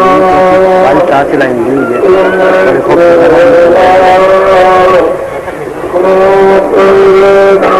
White आँखें लाई हुई है बड़ी खूबसूरत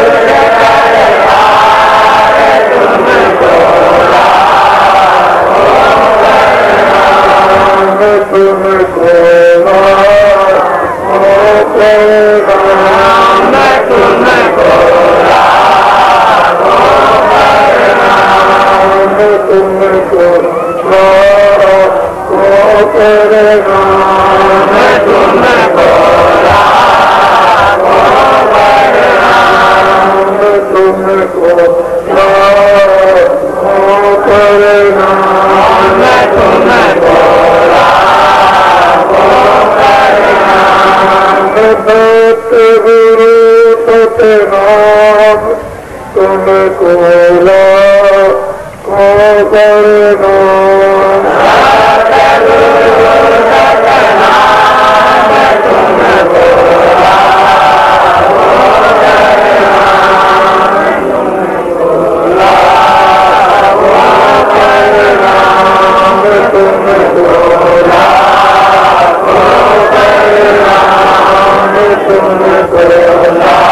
Deus.